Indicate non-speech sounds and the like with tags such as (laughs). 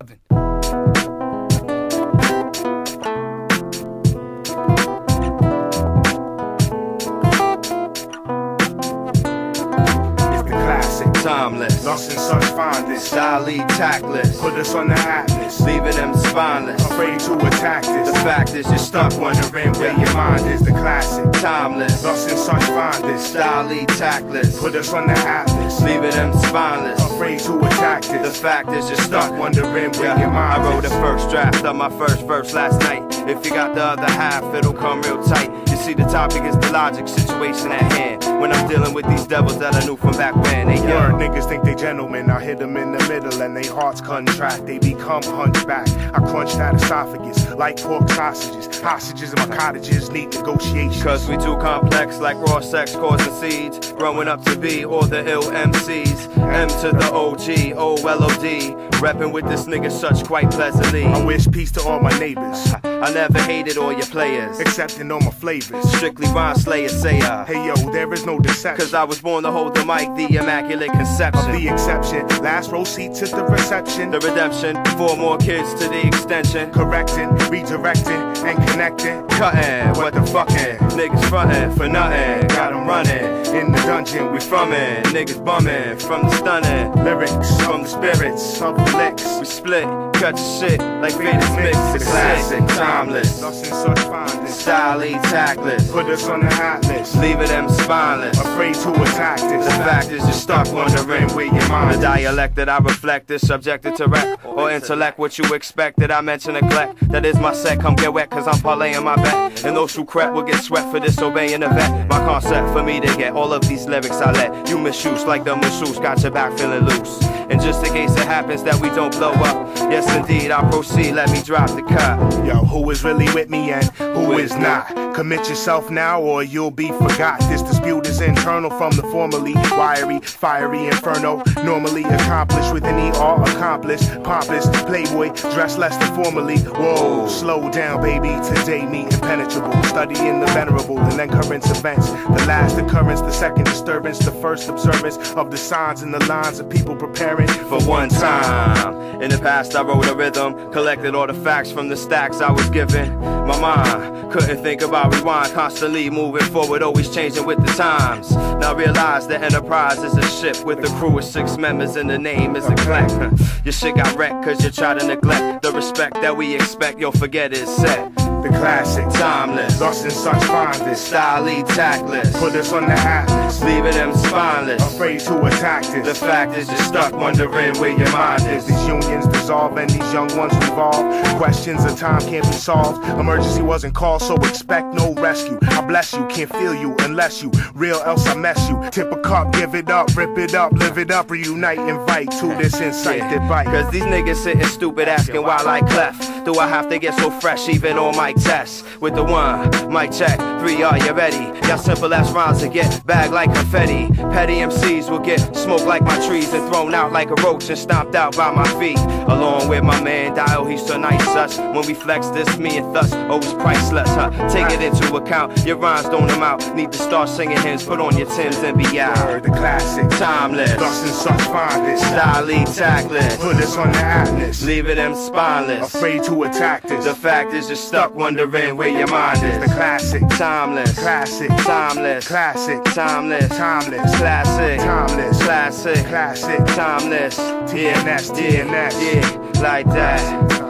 oven. Timeless. Lost in such fondness. Style tactless. Put us on the atlas. Leaving them spineless. Afraid to attack this. The fact is you're stuck wondering where your mind is. The classic. Timeless. Lost in such fondness. Style tactless. Put us on the atlas. Leaving them spineless. Afraid to attack this. The fact is you're stuck wondering where your mind is. I wrote the first draft of my first verse last night. If you got the other half, it'll come real tight. You see, the topic is the logic situation at hand. When I'm dealing with these devils that I knew from back when. They Word, young. niggas think they gentlemen. I hit them in the middle and they hearts contract. They become hunchback. I crunch that esophagus like pork sausages. Hostages in my cottages need negotiations. Cause we too complex like raw sex causing seeds. Growing up to be all the ill MCs. M to the OG, O-L-O-D. Reppin' with this nigga such quite pleasantly. I wish peace to all my neighbors, (laughs) I never hated all your players. accepting all my flavors. Strictly rhyme slayer sayer. Hey yo, there is no deception. Cause I was born to hold the mic, the immaculate of conception. the exception. Last row seats at the reception. The redemption, four more kids to the extension. Correcting, redirecting, and connecting. Cutting, what the fucking? Niggas frontin' for nothing. Got 'em running. In the dungeon, we We from it, niggas bumming from the stunning. lyrics From the spirits, of the we split, cut your shit like Venus mix. The classic, timeless, in such fondness. style tactless. Put us on the atlas. Leaving them spineless. Afraid to attack this. The fact is you're stuck wondering where your mind The dialect that I reflect is subjected to rap Or intellect what you expect that I mention neglect That is my set, come get wet cause I'm parlaying my bet And those who crap will get swept for disobeying the vet My concept for me to get all of these lyrics I let You misuse like the masseuse got your back feeling loose And just in case it happens that we don't blow up Yes indeed I'll proceed, let me drop the cut Yo, who is really with me and who is not? Commit yourself now or you'll be forgot. This dispute is internal from the formerly wiry, fiery inferno. Normally accomplished with an ER accomplished. Pompous, playboy, dressed less than formally. Whoa, slow down, baby. Today me impenetrable. Studying the venerable, and then current events. The last occurrence, the second disturbance, the first observance of the signs and the lines of people preparing for one time. In the past, I wrote a rhythm, collected all the facts from the stacks I was given. My mind couldn't think about rewind, constantly moving forward, always changing with the times. Now realize the enterprise is a ship with a crew of six members, and the name is a clack. Your shit got wrecked cause you try to neglect the respect that we expect. You'll forget it's set. The classic. Timeless, Lost in such fondness. style tactless, Put us on the atlas. leaving them spineless. Afraid to attack this. The fact is you're stuck wondering where your mind is. These unions dissolve and these young ones revolve. Questions of time can't be solved. Emergency wasn't called, so expect no rescue. I bless you, can't feel you unless you real, else I mess you. Tip a cup, give it up, rip it up, live it up, reunite, invite to (laughs) this insight that bite. Cause these niggas sitting stupid asking why I clef. Do I have to get so fresh even on my test? With the one, mic check, three, are you ready? Y'all simple ass rhymes to get bagged like confetti. Petty MCs will get smoked like my trees and thrown out like a roach and stomped out by my feet. Along with my man Dial, he's so nice us. When we flex this, me and thus, always priceless, huh? Take it into account, your rhymes don't amount. Need to start singing hymns, put on your Timbs and be out. The classic. Timeless, Lost in such fondness. style tactless. Put us on the atlas. Leaving them spineless. Afraid to attack this. The fact is you're stuck wondering where your mind The is. classic. Timeless, Classic. timeless, Classic. timeless, Timeless. classic, Timeless. classic, Classic. timeless. TNS, TNS. yeah, like that.